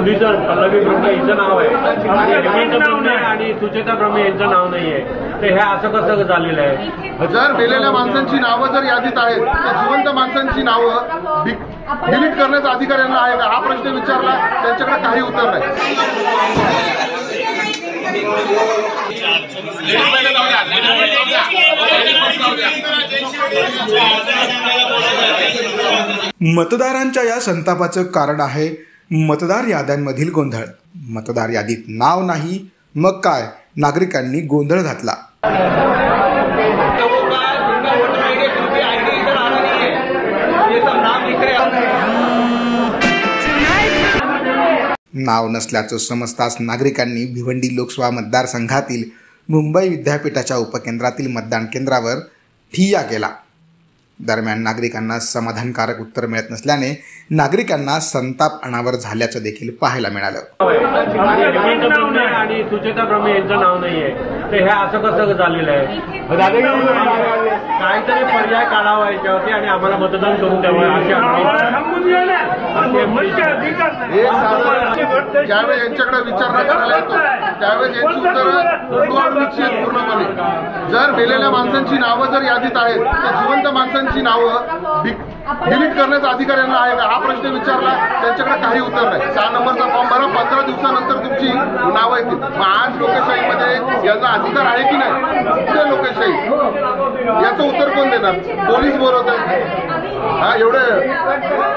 मुलीचं पल्लवी ब्रह्मे हिचं नाव आहे. आणि हेमंत ब्रह्मे आणि सुचेता ब्रह्मे यांचं नाव नाही आहे तर हे असं कसं झालेलं आहे? जर मेलेल्या माणसांची नावं जर यादीत आहेत तर जिवंत माणसांची नावं डिलीट करण्याचा अधिकार यांना आहे का? हा प्रश्न विचारला त्यांच्याकडे काही उत्तर नाही. मतदारांच्या या संतापाचं कारण आहे मतदार याद्यांमधील गोंधळ. मतदार यादीत नाव नाही मग काय? नागरिकांनी गोंधळ घातला. नाव नसल्याचं समजताच नागरिकांनी भिवंडी लोकसभा मतदारसंघातील मुंबई विद्यापीठाच्या उपकेंद्रातील मतदान केंद्रावर ठिय्या केला. दरम्यान नागरिकांना समाधानकारक उत्तर मिळत नसल्याने नागरिकांना संताप अनावर झाल्याचं देखील पाहायला मिळालं. आणि सुचेता ब्रह्मे यांचं नाव नाही आहे तर हे असं कसं झालेलं आहे? काहीतरी पर्याय काढावा याच्यावरती आणि आम्हाला मतदान करून द्यावं अशी हे ज्यावेळेस यांच्याकडे विचारणा करायला येतो त्यावेळेस यांची उत्तरं दुर्वाढीची पूर्णपणे. जर मेलेल्या माणसांची नावं जर यादीत आहेत तर जिवंत माणसांची नावं डिलीट करण्याचा अधिकार यांना आहे. का हा प्रश्न विचारला त्यांच्याकडे काही उत्तर नाही. सहा नंबरचा फॉर्म भरा पंधरा दिवसानंतर तुमची नावं येतील. मग आज लोकशाहीमध्ये याचा अधिकार आहे की नाही? कुठे लोकशाही? याचं उत्तर कोण देणार? पोलीस बोलवत आहेत हा एवढं.